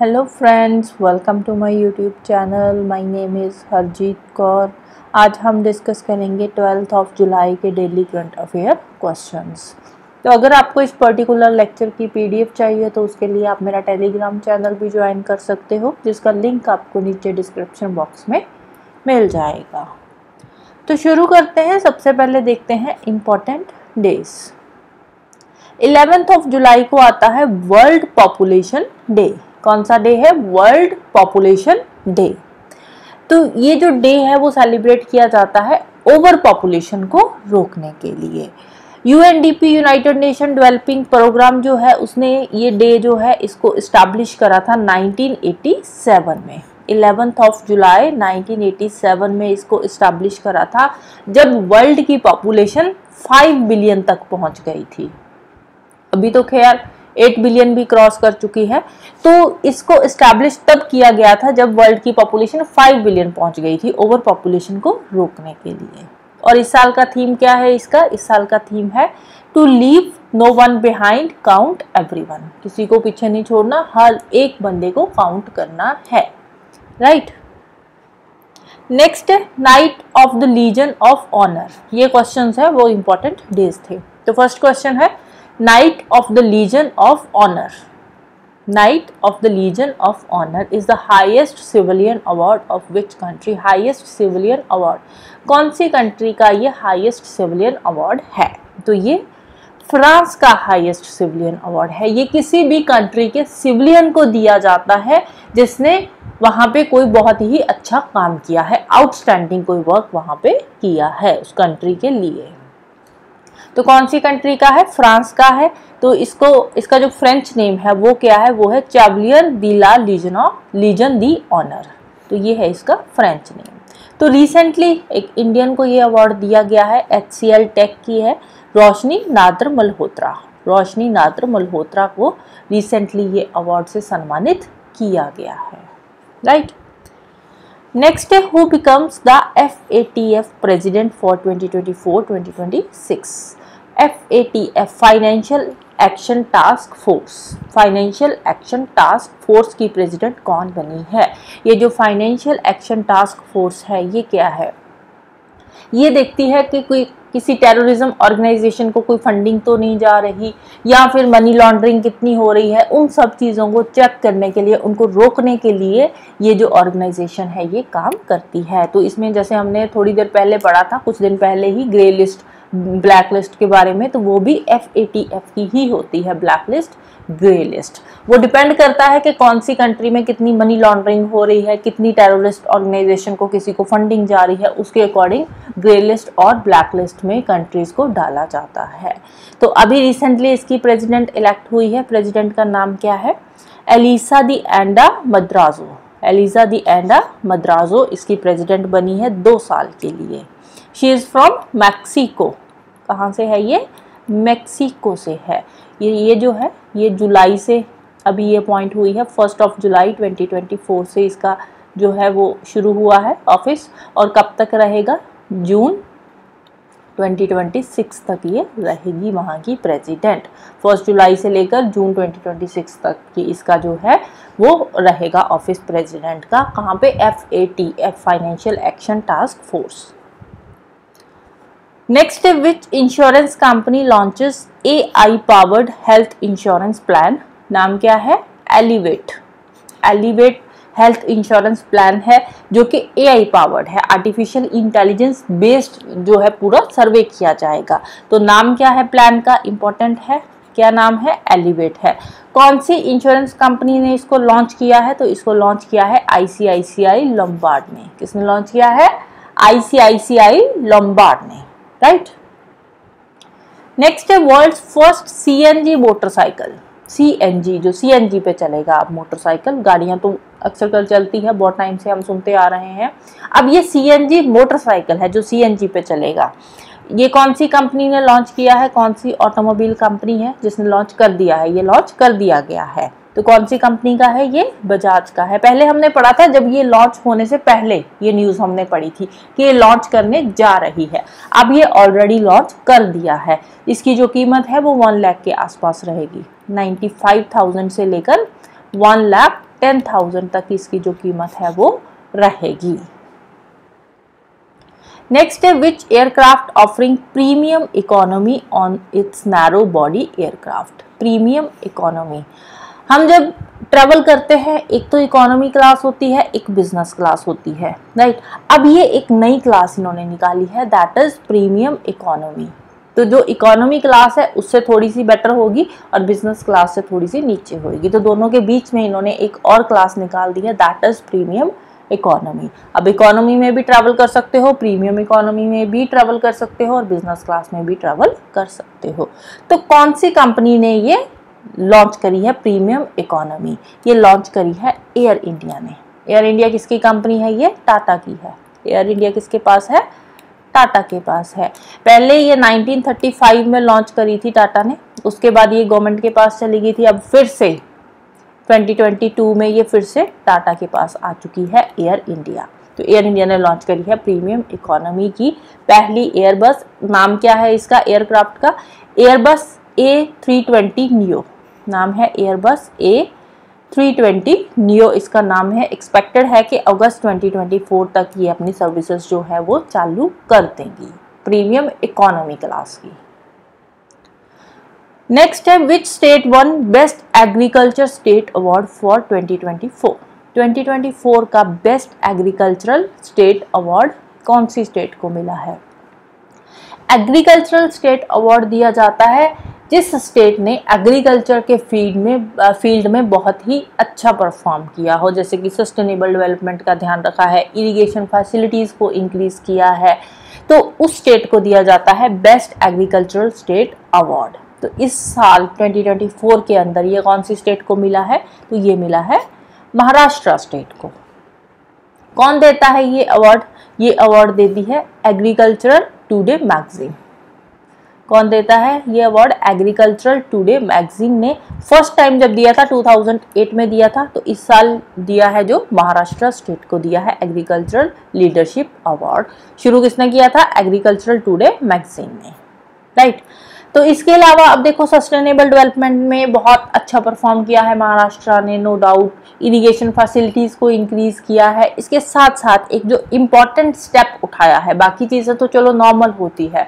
Hello friends welcome to my YouTube channel my name is Harjeet Kaur आज हम discuss करेंगे twelfth of जुलाई के daily current affair questions तो अगर आपको इस पर्टिकुलर लेक्चर की पीडीएफ चाहिए तो उसके लिए आप मेरा टेलीग्राम चैनल भी ज्वाइन कर सकते हो, जिसका लिंक आपको नीचे डिस्क्रिप्शन बॉक्स में मिल जाएगा। तो शुरू करते हैं। सबसे पहले देखते हैं important days eleventh of July को आता है वर्ल्ड पॉपुलेशन डे कौन सा डे है? वर्ल्ड पॉपुलेशन डे तो ये जो डे है, वो सेलिब्रेट किया जाता है ओवर पॉपुलेशन को रोकने के लिए. UNDP united nation developing programme जो है, उसने ये डे जो है, इसको इस्टेब्लिश करा था 1987 में. इलेवेंथ ऑफ़ जुलाई 1987 में इसको इस्टेब्लिश करा था, जब वर्ल्ड की पॉपुलेशन 5 बिलियन तक पहुँच गई थी. अभी तो खैर एट बिलियन भी क्रॉस कर चुकी है। तो इसको इस्टेब्लिश तब किया गया था जब वर्ल्ड की पॉपुलेशन फाइव बिलियन पहुँच गई थी ओवर पॉपुलेशन को रोकने के लिए। और इस साल का थीम क्या है इसका? इस साल का थीम है to leave no one behind count everyone किसी को पीछे नहीं छोड़ना, हर एक बंदे को काउंट करना है। Right next knight of the legion of honour ये क्वेश्चन है, वो इंपॉर्टेंट डेज़ थे। तो फ़र्स्ट क्वेश्चन है Knight of the Legion of Honor. Knight of the Legion of Honor is the highest civilian award of which country? Highest civilian award. कौन सी country का ये हाईएस्ट सिविलियन अवार्ड है तो ये फ्रांस का हाईएस्ट सिविलियन अवार्ड है ये किसी भी कंट्री के सिविलियन को दिया जाता है, जिसने वहाँ पे कोई बहुत ही अच्छा काम किया है आउटस्टैंडिंग कोई वर्क वहाँ पे किया है उस कंट्री के लिए तो कौन सी कंट्री का है? फ्रांस का है। तो इसको, इसका जो फ्रेंच नेम है, वो क्या है? वो है चैवलियर दी ला लीजन ऑफ़ लीजन दी ऑनर तो ये है इसका फ्रेंच नेम तो रिसेंटली एक इंडियन को ये अवार्ड दिया गया है एच सी एल टेक की है, रोशनी नाद्र मल्होत्रा. रोशनी नाद्र मल्होत्रा को रिसेंटली ये अवार्ड से सम्मानित किया गया है. राइट नेक्स्ट है who becomes the F A T F president for 2024-2026 F A T F financial action task force financial action task force की प्रेसिडेंट कौन बनी है? ये जो फाइनेंशियल एक्शन टास्क फोर्स है, ये क्या है? ये देखती है कि कोई किसी टेररिज्म ऑर्गेनाइजेशन को कोई फंडिंग तो नहीं जा रही, या फिर मनी लॉन्ड्रिंग कितनी हो रही है, उन सब चीज़ों को चेक करने के लिए, उनको रोकने के लिए ये जो ऑर्गेनाइजेशन है, ये काम करती है। तो इसमें जैसे हमने थोड़ी देर पहले पढ़ा था, कुछ दिन पहले ही ग्रे लिस्ट ब्लैक लिस्ट के बारे में तो वो भी एफ़ ए टी एफ़ की ही होती है ब्लैक लिस्ट ग्रे लिस्ट वो डिपेंड करता है कि कौन सी कंट्री में कितनी मनी लॉन्ड्रिंग हो रही है, कितनी टेररिस्ट ऑर्गेनाइजेशन को किसी को फंडिंग जा रही है, उसके अकॉर्डिंग ग्रे लिस्ट और ब्लैक लिस्ट में कंट्रीज़ को डाला जाता है. तो अभी रिसेंटली इसकी प्रेजिडेंट इलेक्ट हुई है प्रेजिडेंट का नाम क्या है? Elisa de Anda Madrazo Elisa de Anda Madrazo इसकी प्रेजिडेंट बनी है दो साल के लिए. शी इज़ फ्रॉम मैक्सिको कहाँ से है ये? मैक्सिको से है। ये ये जो है, ये जुलाई से अभी ये अपॉइंट हुई है। फ़र्स्ट ऑफ़ जुलाई 2024 से इसका जो है वो शुरू हुआ है ऑफ़िस और कब तक रहेगा? जून 2026 तक ये रहेगी वहाँ की प्रेसिडेंट फ़र्स्ट जुलाई से लेकर जून 2026 तक की इसका जो है वो रहेगा ऑफ़िस प्रेसिडेंट का। कहाँ पे? F A T F financial action task force next which insurance company launches A I powered health insurance plan नाम क्या है? Elevate elevate health insurance plan है, जो कि ए आई पावर्ड है. आर्टिफिशियल इंटेलिजेंस बेस्ड जो है पूरा सर्वे किया जाएगा। तो नाम क्या है प्लान का? इंपॉर्टेंट है। क्या नाम है? एलिवेट है। कौन सी इंश्योरेंस कंपनी ने इसको लॉन्च किया है? तो इसको लॉन्च किया है आईसीआईसीआई लॉम्बार्ड ने। किसने लॉन्च किया है? आईसीआईसीआई लॉम्बार्ड ने। राइट नेक्स्ट है world first CNG motorcycle CNG जो सीएनजी पे चलेगा अब मोटरसाइकिल गाड़ियाँ तो अक्सर कल चलती है, बहुत टाइम से हम सुनते आ रहे हैं। अब ये सीएनजी मोटरसाइकिल है जो सीएनजी पे चलेगा। ये कौन सी कंपनी ने लॉन्च किया है? कौन सी ऑटोमोबाइल कंपनी है जिसने लॉन्च कर दिया है? ये लॉन्च कर दिया गया है। तो कौन सी कंपनी का है? ये बजाज का है। पहले हमने पढ़ा था, जब ये लॉन्च होने से पहले ये न्यूज़ हमने पढ़ी थी कि ये लॉन्च करने जा रही है। अब ये ऑलरेडी लॉन्च कर दिया है। इसकी जो कीमत है, वो वन लाख के आसपास रहेगी। नाइन्टी फाइव थाउज़ेंड से लेकर वन लाख टेन थाउज़ेंड तक इसकी जो कीमत है, वो रहेगी। नेक्स्ट है which aircraft offering premium economy on its narrow body aircraft premium economy हम जब ट्रेवल करते हैं, एक तो इकोनॉमी क्लास होती है, एक बिज़नेस क्लास होती है राइट अब ये एक नई क्लास इन्होंने निकाली है दैट इज़ प्रीमियम इकोनॉमी तो जो इकोनॉमी क्लास है, उससे थोड़ी सी बेटर होगी और बिज़नेस क्लास से थोड़ी सी नीचे होगी। तो दोनों के बीच में इन्होंने एक और क्लास निकाल दी है दैट इज़ प्रीमियम इकोनॉमी अब इकोनॉमी में भी ट्रैवल कर सकते हो प्रीमियम इकोनॉमी में भी ट्रैवल कर सकते हो और बिज़नेस क्लास में भी ट्रैवल कर सकते हो। तो कौन सी कंपनी ने ये लॉन्च करी है प्रीमियम इकोनॉमी ये लॉन्च करी है एयर इंडिया ने। एयर इंडिया किसकी कंपनी है ये? टाटा की है। एयर इंडिया किसके पास है? टाटा के पास है। पहले ये 1935 में लॉन्च करी थी टाटा ने, उसके बाद ये गवर्नमेंट के पास चली गई थी, अब फिर से 2022 में ये फिर से टाटा के पास आ चुकी है एयर इंडिया। तो एयर इंडिया ने लॉन्च करी है प्रीमियम इकोनॉमी की पहली एयरबस। नाम क्या है इसका एयरक्राफ्ट का? एयरबस ए थ्री ट्वेंटी नाम है एयरबस ए 320 नियो इसका नाम है। एक्सपेक्टेड है कि अगस्त 2024 तक ये अपनी सर्विसेज़ जो है वो चालू कर देंगी। प्रीमियम इकोनॉमी क्लास की। नेक्स्ट है which state won best agriculture state award for 2024 2024 का बेस्ट एग्रीकल्चरल स्टेट अवार्ड कौन सी स्टेट को मिला है? एग्रीकल्चरल स्टेट अवार्ड दिया जाता है, जिस स्टेट ने एग्रीकल्चर के फ़ील्ड में फ़ील्ड में बहुत ही अच्छा परफॉर्म किया हो। जैसे कि सस्टेनेबल डेवलपमेंट का ध्यान रखा है इरिगेशन फैसिलिटीज़ को इंक्रीज़ किया है। तो उस स्टेट को दिया जाता है बेस्ट एग्रीकल्चरल स्टेट अवार्ड तो इस साल 2024 के अंदर ये कौन सी स्टेट को मिला है? तो ये मिला है महाराष्ट्र स्टेट को। कौन देता है ये अवार्ड ये अवार्ड देती है एग्रीकल्चरल टुडे मैगजीन कौन देता है ये अवार्ड एग्रीकल्चरल टुडे मैगजीन ने फ़र्स्ट टाइम जब दिया था 2008 में दिया था तो इस साल दिया है जो महाराष्ट्र स्टेट को दिया है एग्रीकल्चरल लीडरशिप अवार्ड शुरू किसने किया था? एग्रीकल्चरल टुडे मैगजीन ने। राइट तो इसके अलावा अब देखो सस्टेनेबल डेवलपमेंट में बहुत अच्छा परफॉर्म किया है महाराष्ट्र ने नो डाउट इरिगेशन फैसिलिटीज़ को इंक्रीज़ किया है। इसके साथ साथ एक जो इंपॉर्टेंट स्टेप उठाया है, बाकी चीज़ें तो चलो नॉर्मल होती है।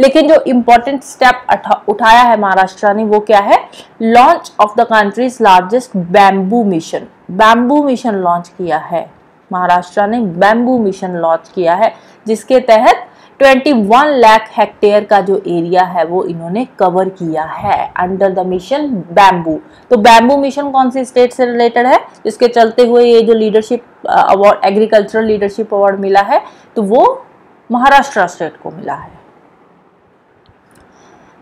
लेकिन जो इम्पोर्टेंट स्टेप उठाया है महाराष्ट्र ने, वो क्या है? Launch of the country's largest bamboo mission bamboo mission launch किया है। महाराष्ट्र ने बैम्बू मिशन लॉन्च किया है, जिसके तहत 21 लाख हेक्टेयर का जो एरिया है, वो इन्होंने कवर किया है अंडर द मिशन बैम्बू तो बैम्बू मिशन कौन सी स्टेट से रिलेटेड है? जिसके चलते हुए ये जो leadership award agricultural leadership award मिला है तो वो महाराष्ट्र स्टेट को मिला है।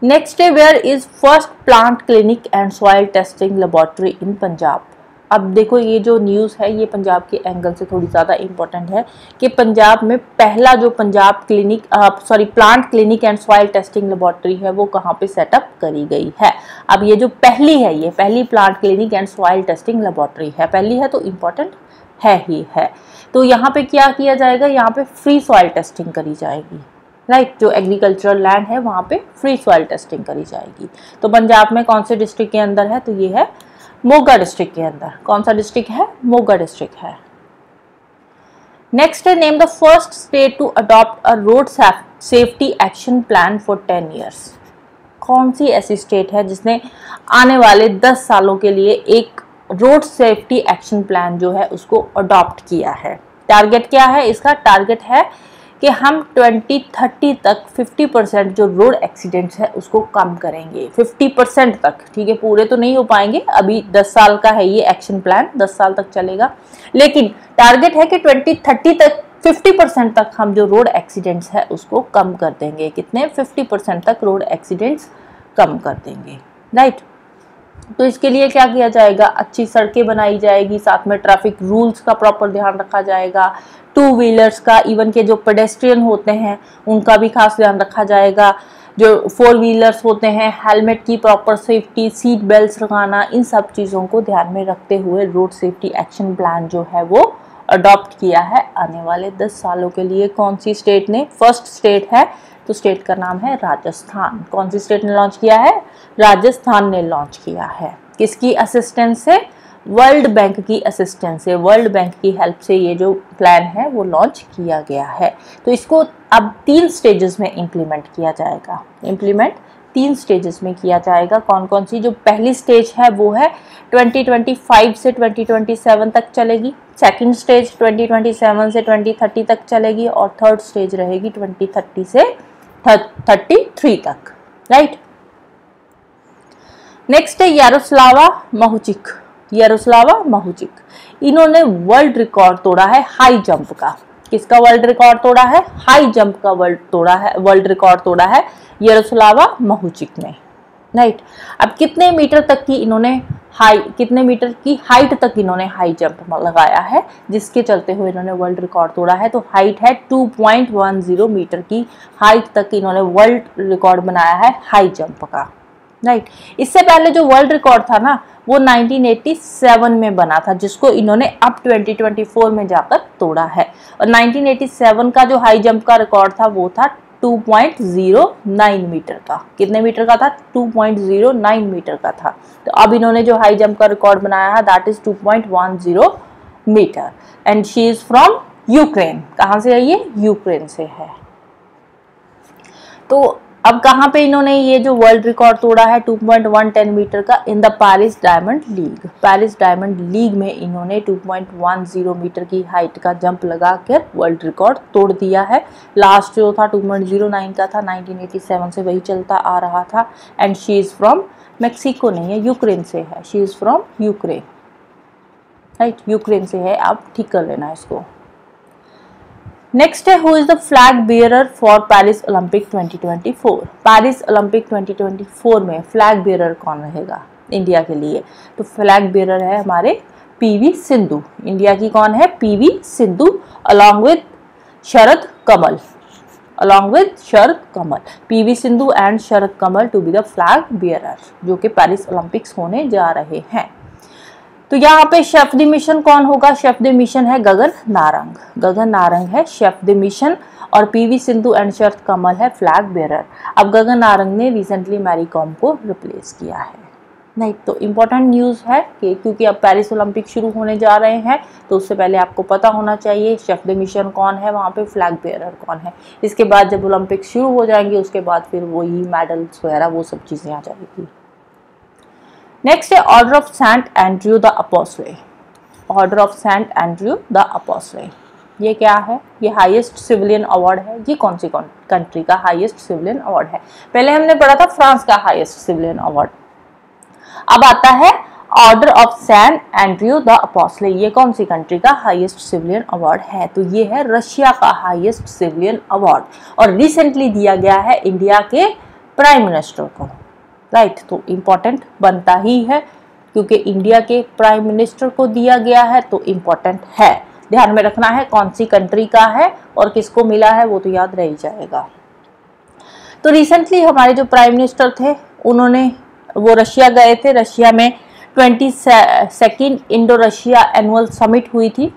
Next day where is first plant clinic and soil testing laboratory in Punjab अब देखो ये जो न्यूज़ है ये पंजाब के एंगल से थोड़ी ज़्यादा इंपॉर्टेंट है कि पंजाब में पहला जो Punjab clinic sorry plant clinic and soil testing laboratory है वो कहाँ पे सेटअप करी गई है? अब ये जो पहली है ये पहली plant clinic and soil testing laboratory है। पहली है तो इंपॉर्टेंट है ही है। तो यहाँ पे क्या किया जाएगा? यहाँ पे फ्री सॉइल टेस्टिंग करी जाएगी। राइट right, जो एग्रीकल्चरल लैंड है वहाँ पे फ्री सॉइल टेस्टिंग करी जाएगी। तो पंजाब में कौन से डिस्ट्रिक्ट के अंदर है? तो ये है मोगा डिस्ट्रिक्ट के अंदर। कौन सा डिस्ट्रिक्ट है? मोगा डिस्ट्रिक्ट है। नेक्स्ट है name the first state to adopt a road safety action plan for ten years कौन सी ऐसी स्टेट है जिसने आने वाले दस सालों के लिए एक रोड सेफ्टी एक्शन प्लान जो है उसको अडॉप्ट किया है? टारगेट क्या है? इसका टारगेट है कि हम 2030 तक 50 परसेंट जो रोड एक्सीडेंट्स है, उसको कम करेंगे। 50 परसेंट तक, ठीक है? पूरे तो नहीं हो पाएँगे। अभी 10 साल का है ये एक्शन प्लान 10 साल तक चलेगा। लेकिन टारगेट है कि 2030 तक 50 परसेंट तक हम जो रोड एक्सीडेंट्स है, उसको कम कर देंगे। कितने? 50 परसेंट तक रोड एक्सीडेंट्स कम कर देंगे। राइट तो इसके लिए क्या किया जाएगा? अच्छी सड़कें बनाई जाएगी, साथ में ट्रैफ़िक रूल्स का प्रॉपर ध्यान रखा जाएगा टू व्हीलर्स का इवन के जो पेडेस्ट्रियन होते हैं, उनका भी खास ध्यान रखा जाएगा। जो फोर व्हीलर्स होते हैं हेलमेट की प्रॉपर सेफ्टी सीट बेल्ट लगाना, इन सब चीज़ों को ध्यान में रखते हुए रोड सेफ्टी एक्शन प्लान जो है वो अडॉप्ट किया है आने वाले दस सालों के लिए। कौन सी स्टेट ने? फ़र्स्ट स्टेट है तो स्टेट का नाम है राजस्थान। कौन सी स्टेट ने लॉन्च किया है? राजस्थान ने लॉन्च किया है। किसकी असिस्टेंस से वर्ल्ड बैंक की असिस्टेंस से वर्ल्ड बैंक की हेल्प से ये जो प्लान है, वो लॉन्च किया गया है। तो इसको अब तीन स्टेजेस में इम्प्लीमेंट किया जाएगा। इम्प्लीमेंट तीन स्टेजेस में किया जाएगा। कौन कौन सी? जो पहली स्टेज है, वो है 2025 से 2027 तक चलेगी। सेकंड स्टेज 2027 से 2030 तक चलेगी। और थर्ड स्टेज रहेगी 2030 से 33 तक राइट नेक्स्ट है यारोस्लावा महुचिक यारोस्लावा महुचिक। इन्होंने वर्ल्ड रिकॉर्ड तोड़ा है हाई जंप का। किसका वर्ल्ड रिकॉर्ड तोड़ा है? हाई जंप का वर्ल्ड तोड़ा है वर्ल्ड रिकॉर्ड तोड़ा है यारोस्लावा महुचिक ने। राइट अब कितने मीटर तक की इन्होंने हाई कितने मीटर की हाइट तक इन्होंने हाई जंप लगाया है, जिसके चलते हुए इन्होंने वर्ल्ड रिकॉर्ड तोड़ा है तो हाइट है 2.10 मीटर की हाइट तक इन्होंने वर्ल्ड रिकॉर्ड बनाया है हाई जंप का। राइट इससे पहले जो वर्ल्ड रिकॉर्ड था ना, वो 1987 में बना था, जिसको इन्होंने अब 2024 में जाकर तोड़ा है। और 1987 का जो हाई जंप का रिकॉर्ड था, वो था 2.09 मीटर का। कितने मीटर का था? 2.09 मीटर का था। तो अब इन्होंने जो हाई जंप का रिकॉर्ड बनाया है that is 2.10 metre. And she is from Ukraine कहाँ से है ये? यूक्रेन से है। तो अब कहाँ पे इन्होंने ये जो वर्ल्ड रिकॉर्ड तोड़ा है 2.110 मीटर का? In the Paris diamond league Paris diamond league में इन्होंने 2.10 मीटर की हाइट का जंप लगाकर वर्ल्ड रिकॉर्ड तोड़ दिया है। लास्ट जो था 2.09 का था 1987 से वही चलता आ रहा था। And she is from Mexico नहीं है यूक्रेन से है। She is from Ukraine right Ukraine से है। आप ठीक कर लेना इसको। नेक्स्ट है who is the flag bearer for Paris Olympic 2024 Paris Olympic 2024 में फ्लैग बियरर कौन रहेगा? इंडिया के लिए। तो फ्लैग बियरर है हमारे पीवी सिंधु। इंडिया की कौन है? PV Sindhu along with Sharath Kamal. Along with Sharath Kamal. PV Sindhu and Sharath Kamal to be the flag bearer जो कि पेरिस ओलंपिक्स होने जा रहे हैं। तो यहाँ पे शेफ द मिशन कौन होगा? शेफ द मिशन है गगन नारंग। गगन नारंग है शेफ द मिशन और पीवी सिंधु एंड शरद कमल है फ्लैग बेरर। अब गगन नारंग ने रिसेंटली मैरी कॉम को रिप्लेस किया है। नहीं तो इम्पोर्टेंट न्यूज़ है कि क्योंकि अब पेरिस ओलंपिक शुरू होने जा रहे हैं तो उससे पहले आपको पता होना चाहिए शेफ द मिशन कौन है, वहाँ पे फ्लैग बेरर कौन है। इसके बाद जब ओलंपिक शुरू हो जाएँगे, उसके बाद फिर वही मेडल्स वगैरह, वो सब चीज़ें आ जाएगी। नेक्स्ट है order of saint Andrew the apostle order of saint Andrew the apostle ये क्या है? ये हाईएस्ट सिविलियन अवार्ड है। ये कौन सी कंट्री का हाईएस्ट सिविलियन अवार्ड है? पहले हमने पढ़ा था फ्रांस का हाईएस्ट सिविलियन अवार्ड अब आता है order of saint Andrew the apostle ये कौन सी कंट्री का हाईएस्ट सिविलियन अवार्ड है? तो ये है रशिया का हाईएस्ट सिविलियन अवार्ड और रिसेंटली दिया गया है इंडिया के प्राइम मिनिस्टर को। राइट तो इंपॉर्टेंट बनता ही है, क्योंकि इंडिया के प्राइम मिनिस्टर को दिया गया है तो इंपॉर्टेंट है। ध्यान में रखना है, कौन सी कंट्री का है और किसको मिला है, वो तो याद रह जाएगा। तो रिसेंटली हमारे जो प्राइम मिनिस्टर थे, उन्होंने वो रशिया गए थे। रशिया में twenty second Indo Russia annual summit हुई थी।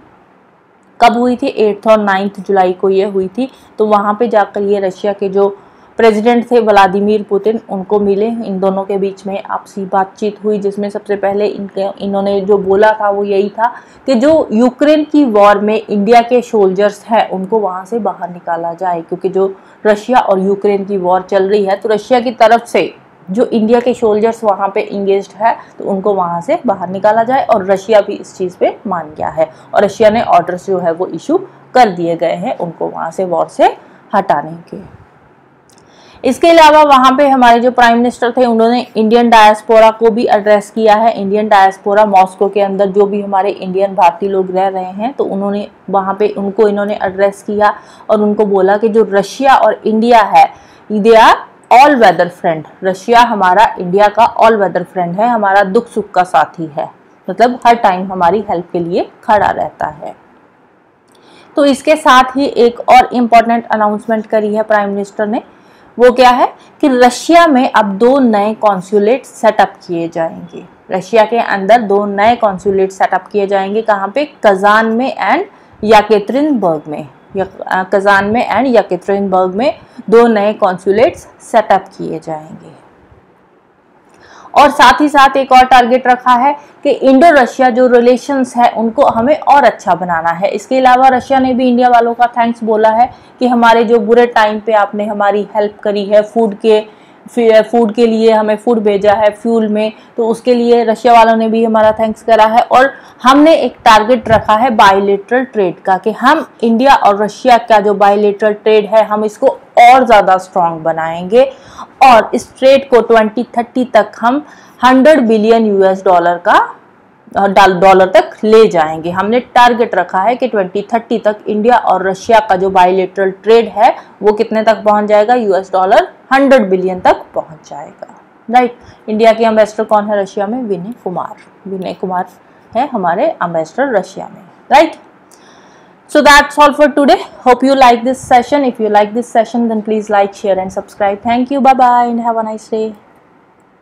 कब हुई थी? एट्थ और नाइन्थ जुलाई को ये हुई थी। तो वहाँ पे जाकर ये रशिया के जो प्रेसिडेंट थे व्लादिमीर पुतिन, उनको मिले। इन दोनों के बीच में आपसी बातचीत हुई, जिसमें सबसे पहले इनके, इन्होंने जो बोला था, वो यही था कि जो यूक्रेन की वॉर में इंडिया के सोल्जर्स हैं, उनको वहाँ से बाहर निकाला जाए, क्योंकि जो रशिया और यूक्रेन की वॉर चल रही है तो रशिया की तरफ़ से जो इंडिया के सोल्जर्स वहाँ पे इंगेज है तो उनको वहाँ से बाहर निकाला जाए, और रशिया भी इस चीज़ पे मान गया है। और रशिया ने ऑर्डर्स जो है, वो इशू कर दिए गए हैं, उनको वहाँ से वॉर से हटाने के। इसके अलावा वहाँ पे हमारे जो प्राइम मिनिस्टर थे, उन्होंने इंडियन डायस्पोरा को भी एड्रेस किया है। इंडियन डायस्पोरा मॉस्को के अंदर जो भी हमारे इंडियन भारतीय लोग रह रहे हैं तो उन्होंने वहाँ पे उनको इन्होंने एड्रेस किया और उनको बोला कि जो रशिया और इंडिया है they are all weather friend Russia हमारा इंडिया का ऑल वेदर फ्रेंड है, हमारा दुख सुख का साथी है। मतलब हर टाइम हमारी हेल्प के लिए खड़ा रहता है। तो इसके साथ ही एक और इंपॉर्टेंट अनाउंसमेंट करी है प्राइम मिनिस्टर ने। वो क्या है कि रशिया में अब दो नए कॉन्सुलेट सेटअप किए जाएँगे। रशिया के अंदर दो नए कॉन्सुलेट सेटअप किए जाएँगे कहाँ पे? कजान में एंड याकेत्रिनबर्ग में। कजान में एंड याकेत्रिनबर्ग में दो नए कॉन्सुलेट्स सेटअप किए जाएँगे। और साथ ही साथ एक और टारगेट रखा है कि इंडो रशिया जो रिलेशंस है, उनको हमें और अच्छा बनाना है। इसके अलावा रशिया ने भी इंडिया वालों का थैंक्स बोला है कि हमारे जो बुरे टाइम पे आपने हमारी हेल्प करी है फ़ूड के फ़ूड के लिए हमें फ़ूड भेजा है फ्यूल में तो उसके लिए रशिया वालों ने भी हमारा थैंक्स करा है और हमने एक टारगेट रखा है बायोलेटरल ट्रेड का कि हम इंडिया और रशिया का जो बायोलेटरल ट्रेड है, हम इसको और ज़्यादा स्ट्रांग बनाएँगे और इस ट्रेड को 2030 तक हम 100 बिलियन यूएस डॉलर का डॉलर तक ले जाएँगे। हमने टारगेट रखा है कि 2030 तक इंडिया और रशिया का जो बायोलेटरल ट्रेड है, वो कितने तक पहुँच जाएगा? यूएस डॉलर 100 बिलियन तक पहुँच जाएगा। राइट इंडिया के अम्बेसडर कौन है रशिया में? विनय कुमार। विनय कुमार है हमारे अम्बेसडर रशिया में। Right so that's all for today. Hope you like this session. If you like this session, then please like, share and subscribe. Thank you. Bye bye and have a nice day.